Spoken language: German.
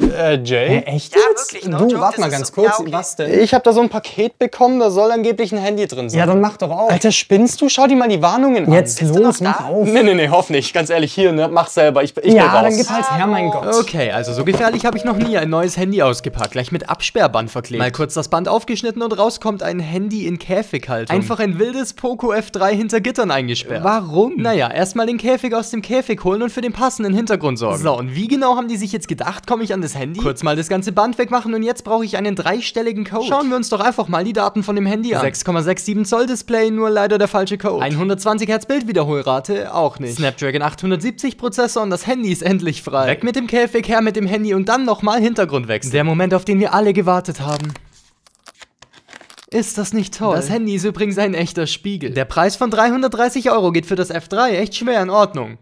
Äh, Jay? Hä, echt Ja, jetzt? wirklich, no du, joke, warte mal ganz so- kurz. ja, okay. Was denn? Ich habe da so ein Paket bekommen, da soll angeblich ein Handy drin sein. Ja, dann mach doch auf. Alter, spinnst du? Schau dir mal die Warnungen Jetzt Bist du los, mach da? auf. an. Nee, nee, nee, hoff nicht. Ganz ehrlich, hier, ne, mach selber. Ich, ich bin Ja, raus. dann gib halt her, mein Gott. Okay, also so gefährlich habe ich noch nie ein neues Handy ausgepackt. Gleich mit Absperrband verklebt. Mal kurz das Band aufgeschnitten und raus kommt ein Handy in Käfighaltung. Einfach ein wildes Poco F3 hinter Gittern eingesperrt. Warum? Naja, erstmal den Käfig aus dem Käfig holen und für den passenden Hintergrund sorgen. So, und wie genau haben die sich jetzt gedacht, komme ich an das Handy? Kurz mal das ganze Band wegmachen und jetzt brauche ich einen dreistelligen Code. Schauen wir uns doch einfach mal die Daten von dem Handy an. 6,67 Zoll Display, nur leider der falsche Code. 120 Hertz Bildwiederholrate, auch nicht. Snapdragon 870 Prozessor und das Handy ist endlich frei. Weg mit dem Käfig, her mit dem Handy und dann nochmal Hintergrund wechseln. Der Moment, auf den wir alle gewartet haben. Ist das nicht toll? Das Handy ist übrigens ein echter Spiegel. Der Preis von 330 Euro geht für das F3 echt schwer in Ordnung.